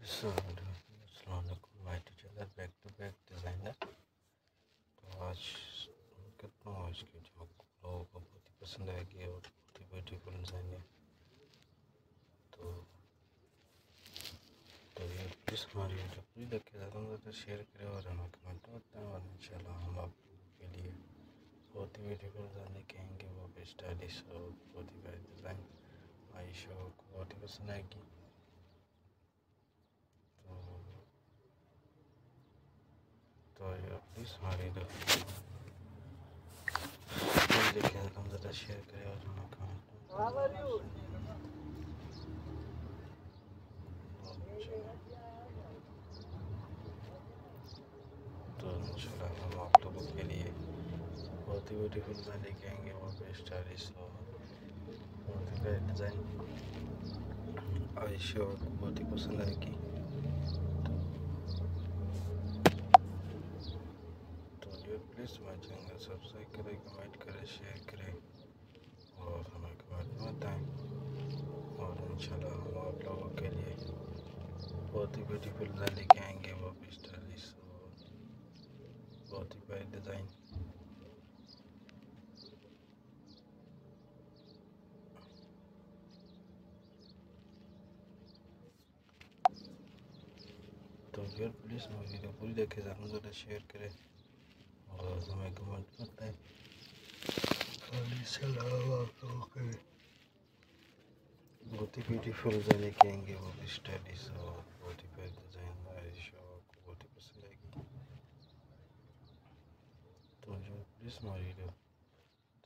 السلام علیکم my teacher back to back designer تو آج کتنا آج کی جو لوگوں کو بہت ہی پسند آئے گی اور بہت ہی بیوٹیفل ڈیزائن ہے تو تو یہ پلیز ہماری جو پوری دیکھے زیادہ زیادہ شیئر کرے اور ہمیں کمنٹ بتائیں اور ان شاء اللہ ہم آپ کے لیے بہت ہی بیوٹیفل ڈیزائن کہیں گے وہ بھی اسٹائلش اور بہت ہی پیاری ڈیزائن آئی شو کو بہت ہی پسند آئے گی تو یہ پلیز ہماری دیکھیں ہم شیئر کریں اور ہمیں کمنٹ تو ان شاء اللہ ہم آپ لوگوں کے لیے بہت ہی بیوٹیفل ڈیزائن لے کے آئیں گے وہاں پہ اسٹائلش ڈیزائن بہت ہی پسند آئے گی پلیز ہمارے چینل سبسکرائب کریں کمنٹ کریں شیئر کریں اور ہمیں کمنٹ بتائیں۔ اور انشاءاللہ ہم آپ لوگوں کے لیے بہت ہی بیوٹیفل ڈیزائن لے کے آئیں گے، وہ بھی اسٹائلش اور بہت ہی پیاری ڈیزائن تو پلیز ہماری ویڈیو پوری دیکھے زیادہ زیادہ شیئر کریں۔ اور ہمیں کمنٹ بتائیں آپ لوگوں کے بہت ہی بیوٹیفل ڈیزائن کہیں گے وہ بھی اسٹائلش اور بہت ہی پیاری ڈیزائن ہمارے شو کو بہت ہی پسند آئے گی تو جو پلیز ہماری ویڈیو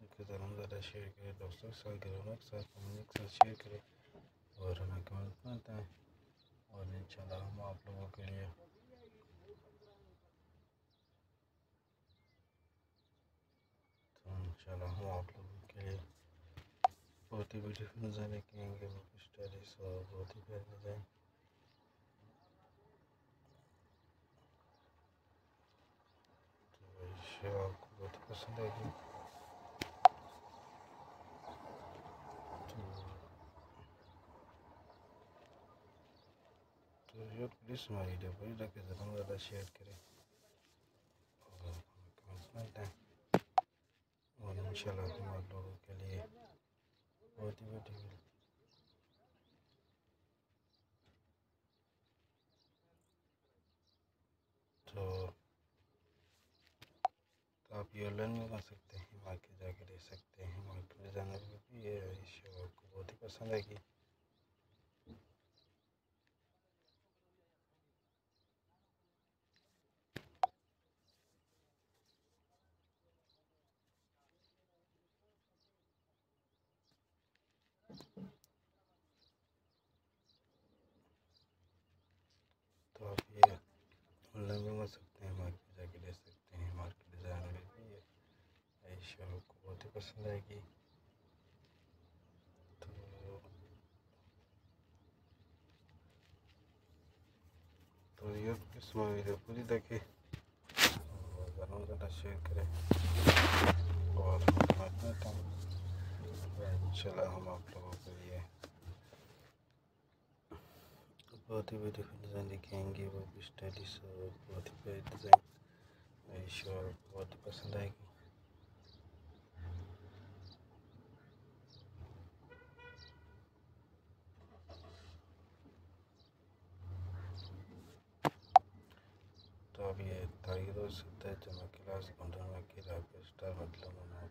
دیکھے زیادہ زیادہ شیئر کریں دوستوں کے ساتھ گھروں کے ساتھ فیملی کے ساتھ شیئر کریں اور ہمیں کمنٹ بتائیں اور انشاءاللہ ہم آپ لوگوں کے لیے انشاءاللہ ہم آپ لوگوں کے لیے بہت ہی بیوٹیفل ڈیزائن کہیں گے وہ اسٹائلش اور بہت ہی پیارے ڈیزائن تو آپ کو بہت پسند آئے گی تو پلیز ہماری ویڈیو پوری لگے زیادہ زیادہ شیئر کریں اور کمنٹس میں دیں اور انشاءاللہ ہم آپ لوگوں کے لیے بہت ہی بیوٹیفل تو آپ یہ آن لائن منگا سکتے ہیں مارکیٹ جا کے لے سکتے ہیں مارکیٹ جانا بھی یہ شو آپ کو بہت ہی پسند آئے گی تو آپ یہ آن لائن منگا سکتے ہیں، مارکیٹ جا کے لے سکتے ہیں، مارکیٹ جانے میں بھی یہ شو کو بہت ہی پسند آئے گی۔ تو یہ اس میں ویڈیو پوری دیکھیں۔ اور زیادہ زیادہ شیئر کریں۔ اور ان شاء اللہ ہم آپ لوگوں کے لیے بہت ہی بیوٹیفل ڈیزائن دکھائیں گے، وہ بھی اسٹائلش اور بہت ہی پیاری ڈیزائن۔ شو بہت ہی پسند آئے گی۔ تو اب یہ تاریخ ہو سکتا ہے جمع کلاس بندر میں کی رابطہ مطلب۔